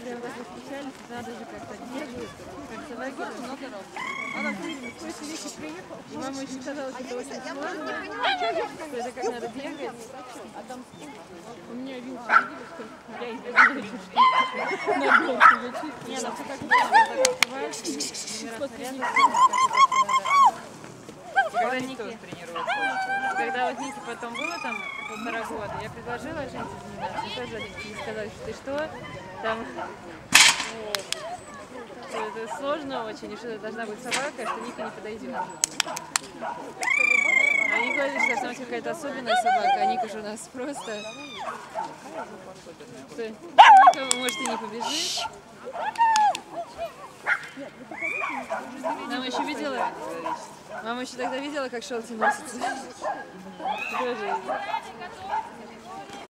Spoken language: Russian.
встречались, надо же как-то держать. Как лагерь, много дорог. Она в прошлой веке приехала. И мама еще сказала, что это очень сложно, что это как надо бегать. А там у меня вилка, видели, что я еще штуки. На я чувствую. Не, ну все как надо, так открываешь, номера снарядов, Ники, когда вот Ники потом было там полтора года, я предложила Жене заниматься, и тоже родители сказали, что ты что, там что это сложно очень, и что должна быть собака, что Ника не подойдет. Они говорили, что быть какая-то особенная собака, а Ника же у нас просто... Что Ника, может, и не побежит. Мама еще видела, Мама еще тогда видела, как шел носится.